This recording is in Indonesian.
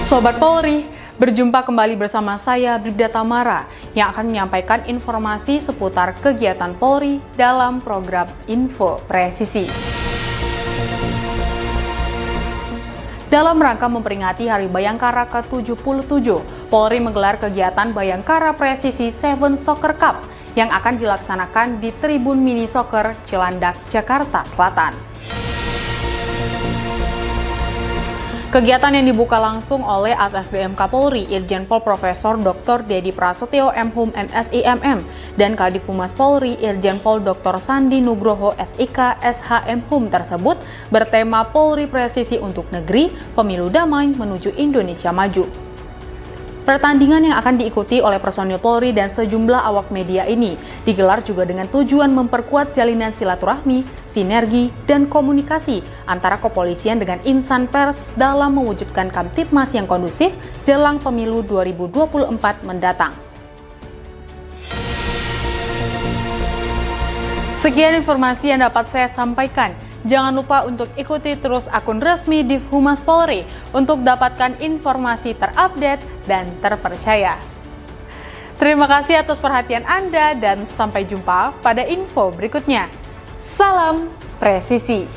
Sobat Polri, berjumpa kembali bersama saya Bribda Tamara yang akan menyampaikan informasi seputar kegiatan Polri dalam program Info Presisi. Dalam rangka memperingati Hari Bayangkara ke-77, Polri menggelar kegiatan Bayangkara Presisi Seven Soccer Cup yang akan dilaksanakan di Tribun Mini Soccer Cilandak, Jakarta Selatan. Kegiatan yang dibuka langsung oleh ASSDM Kapolri, Irjen Pol Profesor Dr. Dedi Prasetyo MHUM MSIMM dan Kadif Humas Polri Irjen Pol Dr. Sandi Nugroho SIK SHM HUM tersebut bertema Polri Presisi untuk Negeri, Pemilu Damai menuju Indonesia Maju. Pertandingan yang akan diikuti oleh personil Polri dan sejumlah awak media ini digelar juga dengan tujuan memperkuat jalinan silaturahmi, sinergi, dan komunikasi antara kepolisian dengan insan pers dalam mewujudkan Kamtipmas yang kondusif jelang pemilu 2024 mendatang. Sekian informasi yang dapat saya sampaikan. Jangan lupa untuk ikuti terus akun resmi di Humas Polri untuk dapatkan informasi terupdate dan terpercaya. Terima kasih atas perhatian Anda dan sampai jumpa pada info berikutnya. Salam presisi.